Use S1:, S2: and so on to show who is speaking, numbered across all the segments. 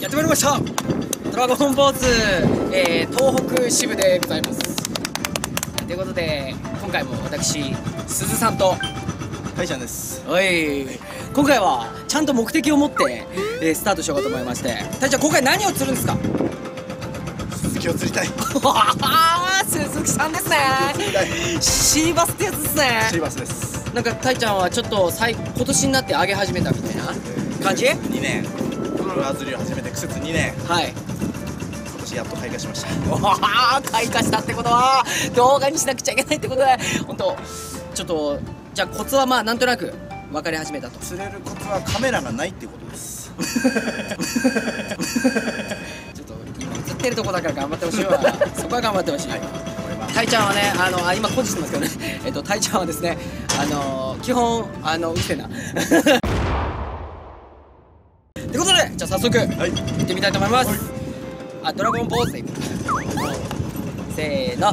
S1: やってまいりました。ドラゴンボーズ、えー、東北支部でございます。ということで今回も私鈴さんと
S2: たいちゃんです。
S1: おい今回はちゃんと目的を持って、えースタートしようかと思いまして。たいちゃん今回何を釣るんですか？
S2: 鈴木を釣りたい。
S1: 鈴木さんですね。シーバスってやつですね。
S2: シーバスです。
S1: なんかたいちゃんはちょっと最今年になって上げ始めたみたいな感じ
S2: ？2年ルアー釣りを始めて苦節2年。
S1: はい。
S2: 今年やっと開花しました。
S1: わあ開花したってことは動画にしなくちゃいけないってことで本当ちょっとじゃあコツはまあなんとなく分かり始めたと。
S2: 釣れるコツはカメラがないってことです。
S1: ちょっと今映ってるとこだから頑張ってほしいわ。そこは頑張ってほしい、
S2: はい。
S1: タイちゃんはねあのあ今誇示してますけどね。えっとタイちゃんはですねあの基本あのうるせえな早速
S2: はい。
S1: 行ってみたいと思います、あドラゴンボールせーの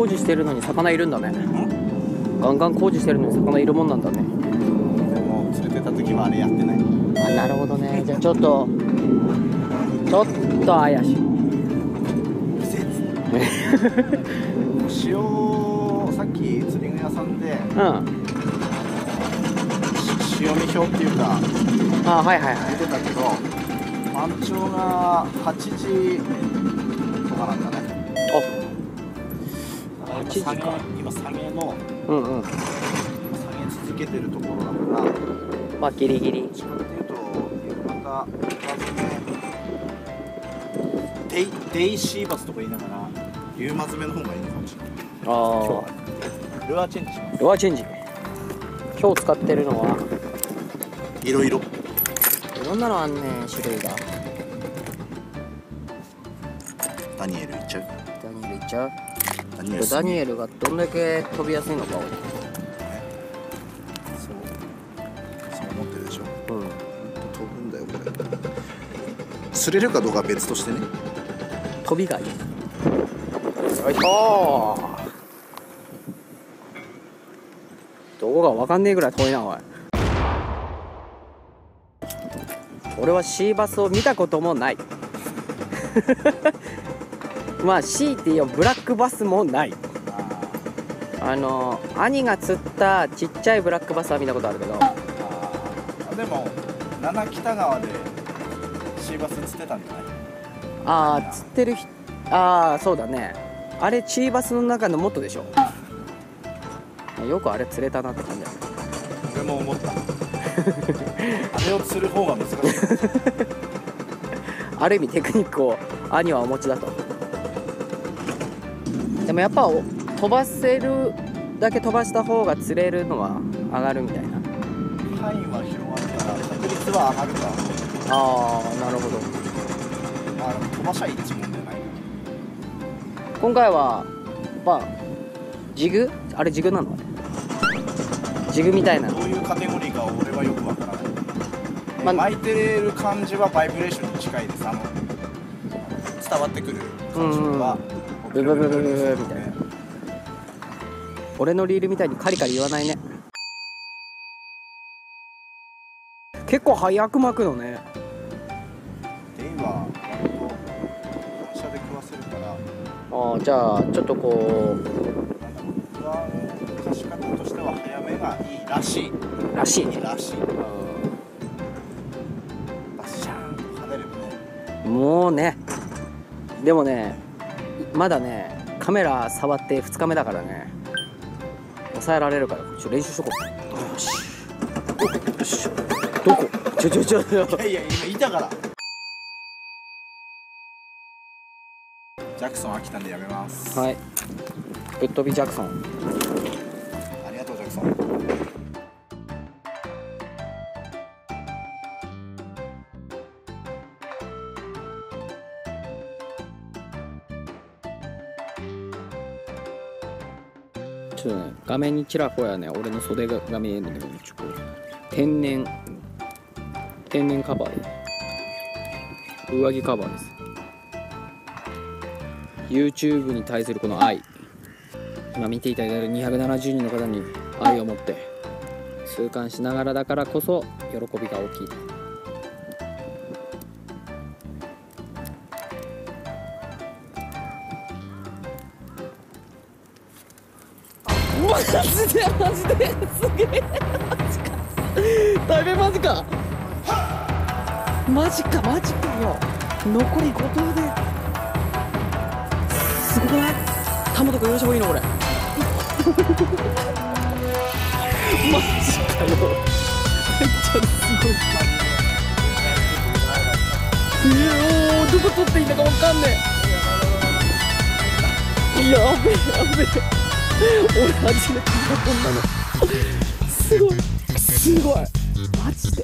S1: 工事してるのに魚いるんだね。ガンガン工事してるのに魚いるもんなんだね。
S2: でも釣れてた時はあれやってない。
S1: あなるほどね。じゃあちょっとちょっと怪しい。
S2: 塩さっき釣り具屋さんで
S1: うん
S2: し潮見表っていうか
S1: あはいはいはい。
S2: 出てたけど満潮が8時
S1: 8時か。
S2: 下げ今下げの
S1: うんうん。
S2: 下げ続けてるところだから
S1: まあギリギリ。
S2: どっちかっていうとデイデイシーバスとか言いながら夕マヅメの方がいいのかもしれない。
S1: あ
S2: 今日はルアーチェンジします。
S1: あルアーチェンジ。今日使ってるのはい
S2: ろいろ
S1: いろんなのあんね種類が。
S2: ダニエルいっちゃう。
S1: ダニエルいっちゃう
S2: ダニエル
S1: がどんだけ飛びやすいのかを。
S2: そう。そう思ってるでしょ。
S1: うん。
S2: 飛ぶんだよこれ。釣れるかどうかは別としてね。
S1: 飛びがいいよいしょどこかわかんねえぐらい遠いなおい。俺はシーバスを見たこともないまあ C っていうブラックバスもない。あの兄が釣ったちっちゃいブラックバスは見たことあるけど。
S2: あでも七北川でシーバス釣ってたんじゃない？
S1: ああ釣ってる人ああそうだね。あれチーバスの中のもっとでしょ。よくあれ釣れたなって感じだね。
S2: 俺も思った。あれを釣る方が難しい。
S1: ある意味テクニックを兄はお持ちだとでもやっぱお飛ばせるだけ飛ばした方が釣れるのは上がるみたいな。
S2: 範囲は広がるから確率は上がるから
S1: ああなるほど。
S2: まあ飛ばしゃいいってもんじゃない
S1: 今回はやっぱジグ？あれジグなの？ジグみたいな
S2: どういうカテゴリーかは俺はよくわからない、
S1: まあ
S2: 巻いてる感じはバイブレーションに近いです。あの伝わってくる感触は
S1: ブブブブブブみたいな俺のリールみたいにカリカリ言わないね結構早く巻くのね
S2: デイは割と反射で食わせるから
S1: ああじゃあちょっとこ
S2: なんだろう不安のし方としては早めがいいらしい
S1: らしいね
S2: らしいバッシャーンと跳ねるね
S1: もうねでもねまだねカメラ触って2日目だからね抑えられるからちょ練習しとこう。よし。よし。どこ？ちょちょちょ。
S2: いやいや今いたから。ジャクソン飽きたんでやめます。
S1: はい。ぶっ飛びジャクソン。
S2: ありがとうジャクソン
S1: ちょっとね画面にちらほらね俺の袖が見えるんだけどちょっと天然。天然カバー。で上着カバーです。YouTube に対するこの愛。今見ていただいてる270人の方に愛を持って痛感しながらだからこそ喜びが大きい。マジでマジですげえマジか。ダメマジかマジかマジかよ。残り5投で。すごくない？田本君よろしもいいのこれ。マジかよ。めっちゃすごい。いやーどこ取っていいんだかわかんねえ。やべえやべえ。俺初めて見たこんなの。すごい。すごい。マジで。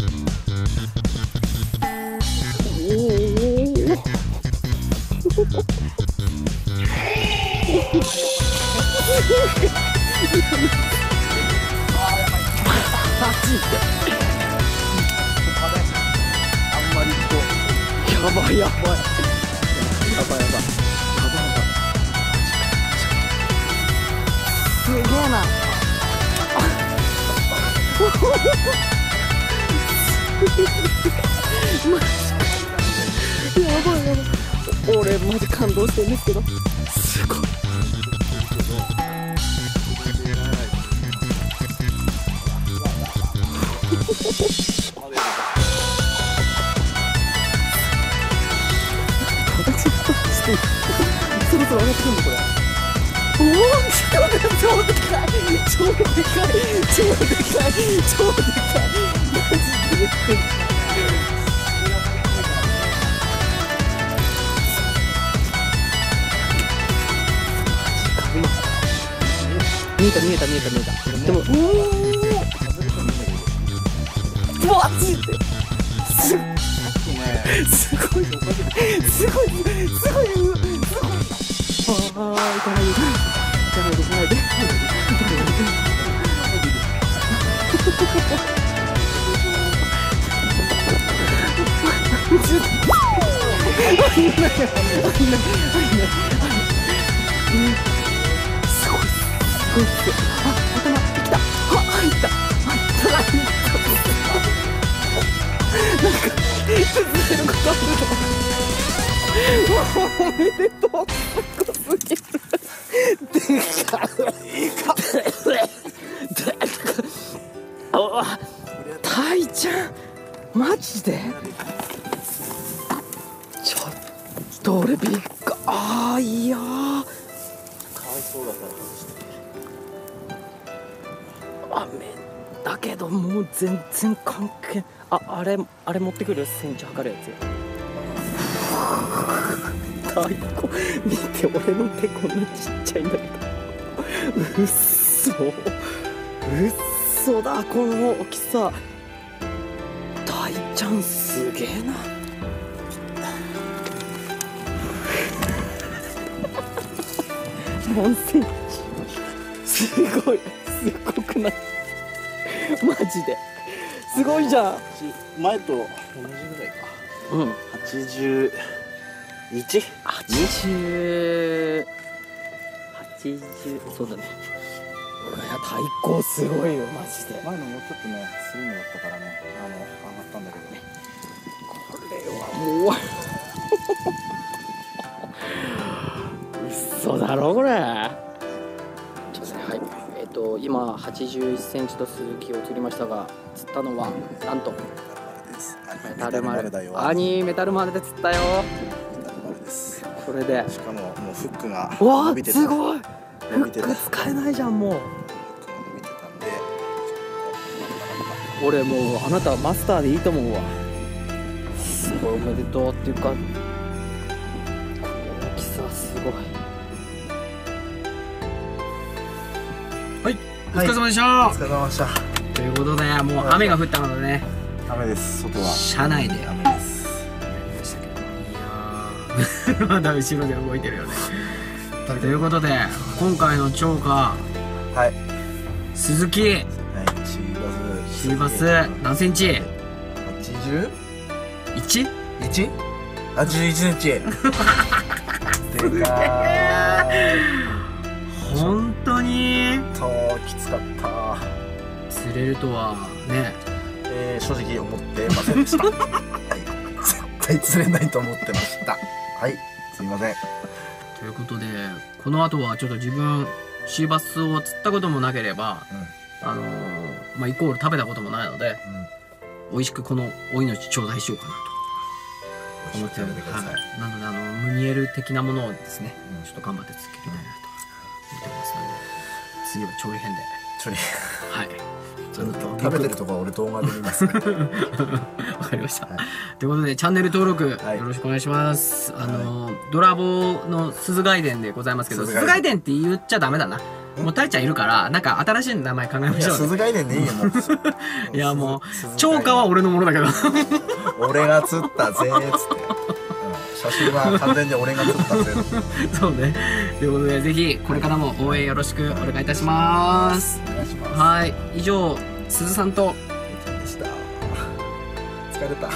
S1: おおマジで。
S2: あんまりこう
S1: やばいやばい。やばいやばいマジか。やばいやばい俺マジ感動してるんですけど。すごい。そろそろ上がってくるのこれ超でかい超でかい超でかい超でかい超でかいマジで言ってる見えた。見えた。見えた。見えた。でもうおマジです
S2: ね
S1: すごいすごいすごいすごいああ行かないで行かないで行かないで行かないですごいすごいあおめでとう全然関係ああれあれ持ってくるセンチ測るやつ 太鼓。見て俺の手こんなちっちゃいんだけど。うっそうっそだこの大きさ。大ちゃんすげえな。何センチ？すごい。すごくない？マジで。すごいじゃん。
S2: 前と同じぐらいか。
S1: うん。
S2: 81
S1: 80 80そうだね。いや太鼓すごいよマジで。
S2: 前のもうちょっとねスリムだったからねあの上がったんだけどね。
S1: これはもう。嘘だろこれと今81センチと鈴木を釣りましたが釣ったのはなんとメタルマル
S2: だよ。
S1: 兄メタルマルで釣ったよ。
S2: メタルマルです。
S1: これで。
S2: しかももうフックが伸びてた。
S1: すごい。フック使えないじゃんもう。俺もうあなたはマスターでいいと思うわ。すごいおめでとうっていうか大きさすごいお
S2: はい。
S1: 疲れ様でした、
S2: お疲れ様でした。
S1: ということでもう雨が降ったのでね。
S2: 雨です外は。
S1: 車内で。
S2: 雨です。
S1: やりましたけどいやーまだ後ろで動いてるよね。ということで今回の超過。
S2: はい。
S1: 鈴木。
S2: はいシーバス。
S1: シーバス何センチ
S2: ？81?
S1: 1?
S2: 81センチ。でかーきつかった。
S1: 釣れるとはね。
S2: えー、正直思ってませんでした。はい。絶対釣れないと思ってました。はい。すいません。
S1: ということでこの後はちょっと自分シーバスを釣ったこともなければあのーまあイコール食べたこともないので
S2: うん。うん
S1: 美味しくこのお命頂戴しようかなと。思ってる
S2: 食べてください、
S1: はい、なのであのムニエル的なものをですね、
S2: うん。
S1: ちょっと頑張ってつけたいなと思ってますので次は調理編で。
S2: ちょり
S1: はい。
S2: ちょっと食べてるとこは俺動画で見ます。ね
S1: わかりました、
S2: はい。
S1: ということでチャンネル登録
S2: はい。
S1: よろしくお願いします、あのドラボの鈴外伝でございますけど
S2: 鈴外
S1: 鈴外伝って言っちゃダメだな。もうたいちゃんいるからなんか新しい名前考えま
S2: いや
S1: しょうね。
S2: 鈴概念でいいよ。もう
S1: いやもう
S2: 鈴
S1: 超過は俺のものだけど。
S2: 俺が釣ったぜーっつって、うん写真は完全に俺が釣ったぜ。
S1: そうね。ということでぜひこれからも応援よろしくお願いいたします。
S2: お願いします。
S1: はい。以上鈴さんと。
S2: でした。疲れた